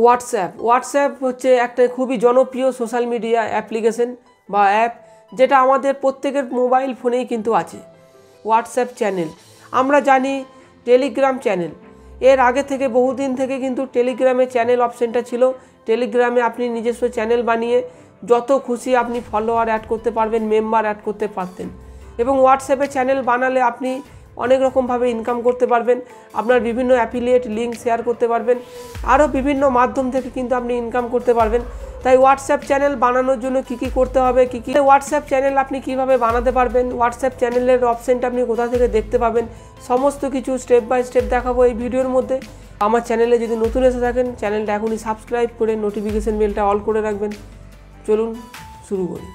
WhatsApp. WhatsApp হচ্ছে একটা খুবই জনপ্রিয় সোশ্যাল মিডিয়া অ্যাপ্লিকেশন বা অ্যাপ যেটা আমাদের প্রত্যেকের মোবাইল ফোনেই কিন্তু আছে। হোয়াটসঅ্যাপ চ্যানেল আমরা জানি টেলিগ্রাম চ্যানেল এর আগে থেকে বহুদিন থেকে কিন্তু টেলিগ্রামে চ্যানেল অপশানটা ছিল। টেলিগ্রামে আপনি নিজস্ব চ্যানেল বানিয়ে যত খুশি আপনি ফলোয়ার অ্যাড করতে পারবেন মেম্বার অ্যাড করতে পারতেন। এবং হোয়াটসঅ্যাপে চ্যানেল বানালে আপনি অনেক রকমভাবে ইনকাম করতে পারবেন, আপনার বিভিন্ন অ্যাফিলিয়েট লিঙ্ক শেয়ার করতে পারবেন, আরও বিভিন্ন মাধ্যম থেকে কিন্তু আপনি ইনকাম করতে পারবেন। তাই হোয়াটসঅ্যাপ চ্যানেল বানানোর জন্য কি কি করতে হবে, কি কি হোয়াটসঅ্যাপ চ্যানেল আপনি কীভাবে বানাতে পারবেন হোয়াটসঅ্যাপ চ্যানেলের অপশানটা আপনি কোথা থেকে দেখতে পাবেন, সমস্ত কিছু স্টেপ বাই স্টেপ দেখাবো এই ভিডিওর মধ্যে। আমার চ্যানেলে যদি নতুন এসে থাকেন চ্যানেলটা এখনই সাবস্ক্রাইব করে নোটিফিকেশান বেলটা অল করে রাখবেন। চলুন শুরু করি।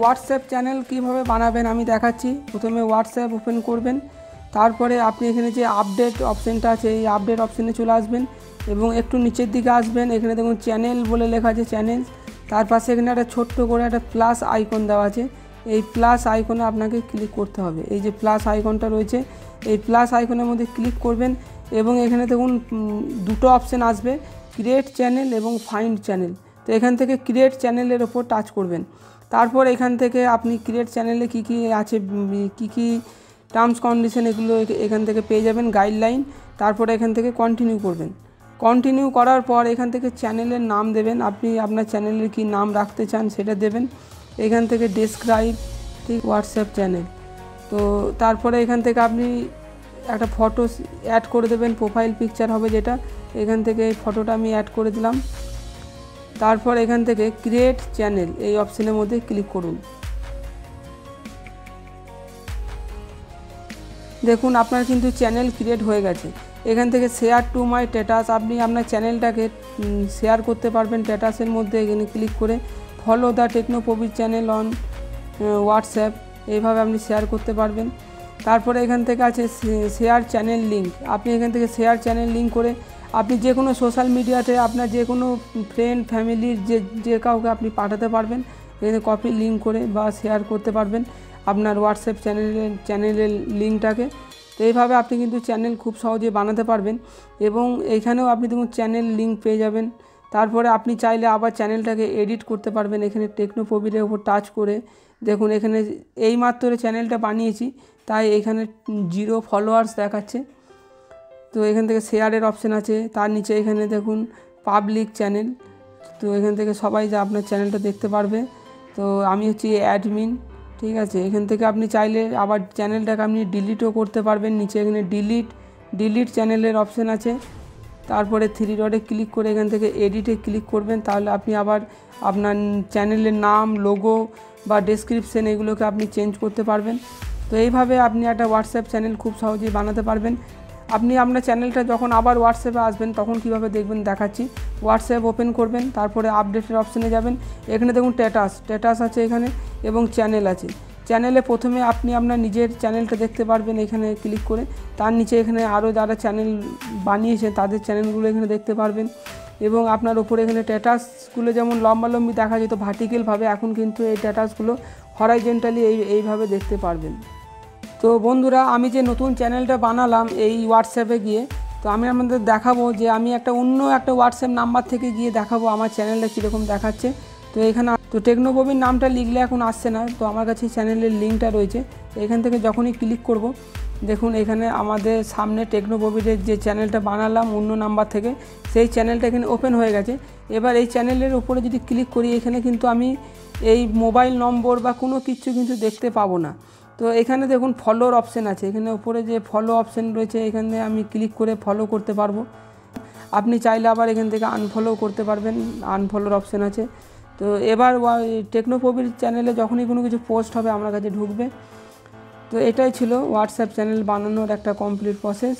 হোয়াটসঅ্যাপ চ্যানেল কীভাবে বানাবেন আমি দেখাচ্ছি। প্রথমে হোয়াটসঅ্যাপ ওপেন করবেন। তারপরে আপনি এখানে যে আপডেট অপশানটা আছে, এই আপডেট অপশানে চলে আসবেন এবং একটু নিচের দিকে আসবেন। এখানে দেখুন চ্যানেল বলে লেখা আছে চ্যানেল তার পাশে এখানে একটা ছোট্ট করে একটা প্লাস আইকন দেওয়া আছে। এই প্লাস আইকনে আপনাকে ক্লিক করতে হবে। এই যে প্লাস আইকনটা রয়েছে, এই প্লাস আইকনের মধ্যে ক্লিক করবেন এবং এখানে দেখুন দুটো অপশান আসবে। ক্রিয়েট চ্যানেল এবং ফাইন্ড চ্যানেল তো এখান থেকে ক্রিয়েট চ্যানেলের ওপর টাচ করবেন। তারপর এখান থেকে আপনি ক্রিয়েট চ্যানেলে কী কী আছে কী কী টার্মস কন্ডিশন এগুলো এখ- এখান থেকে পেয়ে যাবেন গাইডলাইন তারপরে এখান থেকে কন্টিনিউ করবেন। কন্টিনিউ করার পর এখান থেকে চ্যানেলের নাম দেবেন। আপনি আপনার চ্যানেলের কি নাম রাখতে চান সেটা দেবেন। এখান থেকে ডেসক্রাইব ঠিক হোয়াটসঅ্যাপ চ্যানেল তো তারপরে এখান থেকে আপনি একটা ফটো অ্যাড করে দেবেন প্রোফাইল পিকচার হবে যেটা। এখান থেকে ফটোটা আমি অ্যাড করে দিলাম। তারপর এখান থেকে ক্রিয়েট চ্যানেল এই অপশানের মধ্যে ক্লিক করুন। দেখুন, আপনার কিন্তু চ্যানেল ক্রিয়েট হয়ে গেছে। এখান থেকে শেয়ার টু মাই স্ট্যাটাস আপনি আপনার চ্যানেলটাকে শেয়ার করতে পারবেন স্ট্যাটাসের মধ্যে, এখানে ক্লিক করে। ফলো দ্য টেকনোপবির চ্যানেল অন হোয়াটসঅ্যাপ এইভাবে আপনি শেয়ার করতে পারবেন। তারপরে এখান থেকে আছে শেয়ার চ্যানেল লিঙ্ক আপনি এখান থেকে শেয়ার চ্যানেল লিঙ্ক করে আপনি যে কোনো সোশ্যাল মিডিয়াতে আপনার যে কোনো ফ্রেন্ড ফ্যামিলির যে যে কাউকে আপনি পাঠাতে পারবেন, এখানে কপি লিঙ্ক করে বা শেয়ার করতে পারবেন আপনার হোয়াটসঅ্যাপ চ্যানেলের চ্যানেলের লিঙ্কটাকে তো এইভাবে আপনি কিন্তু চ্যানেল খুব সহজে বানাতে পারবেন এবং এইখানেও আপনি দেখুন চ্যানেল লিঙ্ক পেয়ে যাবেন। তারপরে আপনি চাইলে আবার চ্যানেলটাকে এডিট করতে পারবেন, এখানে টেকনো টেকনোপবিরের ওপর টাচ করে। দেখুন এখানে এই মাত্র চ্যানেলটা বানিয়েছি, তাই এখানে জিরো ফলোয়ার্স দেখাচ্ছে। তো এখান থেকে শেয়ারের অপশান আছে। তার নিচে এখানে দেখুন পাবলিক চ্যানেল তো এখান থেকে সবাই যা আপনার চ্যানেলটা দেখতে পারবে। তো আমি হচ্ছি অ্যাডমিন ঠিক আছে? এখান থেকে আপনি চাইলে আবার চ্যানেলটাকে আপনি ডিলিটও করতে পারবেন। নিচে এখানে ডিলিট ডিলিট চ্যানেলের অপশান আছে। তারপরে থ্রি ডটে ক্লিক করে এখান থেকে এডিটে ক্লিক করবেন। তাহলে আপনি আবার আপনার চ্যানেলের নাম লোগো বা ডেসক্রিপশন এগুলোকে আপনি চেঞ্জ করতে পারবেন। তো এইভাবে আপনি একটা হোয়াটসঅ্যাপ চ্যানেল খুব সহজেই বানাতে পারবেন। আপনি আপনার চ্যানেলটা যখন আবার হোয়াটসঅ্যাপে আসবেন, তখন কীভাবে দেখবেন দেখাচ্ছি। হোয়াটসঅ্যাপ ওপেন করবেন, তারপরে আপডেটের অপশানে যাবেন। এখানে দেখুন স্ট্যাটাস স্ট্যাটাস আছে এখানে এবং চ্যানেল আছে। চ্যানেলে প্রথমে আপনি আপনার নিজের চ্যানেলটা দেখতে পারবেন এখানে ক্লিক করে। তার নিচে এখানে আরও যারা চ্যানেল বানিয়েছে, তাদের চ্যানেলগুলো এখানে দেখতে পারবেন। এবং আপনার ওপরে এখানে স্ট্যাটাসগুলো যেমন লম্বালম্বি দেখা যেত ভার্টিক্যালভাবে এখন কিন্তু এই স্ট্যাটাসগুলো হরাইজেন্টালি এই, এইভাবে দেখতে পারবেন। তো বন্ধুরা, আমি যে নতুন চ্যানেলটা বানালাম এই হোয়াটসঅ্যাপে গিয়ে, তো আমি আপনাদের দেখাবো যে আমি একটা অন্য একটা হোয়াটসঅ্যাপ নাম্বার থেকে গিয়ে দেখাবো আমার চ্যানেলটা কীরকম দেখাচ্ছে। তো এখানে তো টেকনোববির নামটা লিখলে এখন আসছে না, তো আমার কাছে চ্যানেলের লিঙ্কটা রয়েছে। তো এখান থেকে যখনই ক্লিক করব, দেখুন এখানে আমাদের সামনে টেকনোববিরের যে চ্যানেলটা বানালাম অন্য নাম্বার থেকে, সেই চ্যানেলটা এখানে ওপেন হয়ে গেছে। এবার এই চ্যানেলের উপরে যদি ক্লিক করি, এখানে কিন্তু আমি এই মোবাইল নম্বর বা কোনো কিছু কিন্তু দেখতে পাবো না। তো এখানে দেখুন ফলোর অপশান আছে। এখানে উপরে যে ফলো অপশান রয়েছে, এখানে আমি ক্লিক করে ফলো করতে পারব। আপনি চাইলে আবার এখান থেকে আনফলো করতে পারবেন আনফলোর অপশান আছে। তো এবার টেকনোপবির চ্যানেলে যখনই কোনো কিছু পোস্ট হবে, আমার কাছে ঢুকবে। তো এটাই ছিল হোয়াটসঅ্যাপ চ্যানেল বানানোর একটা কমপ্লিট প্রসেস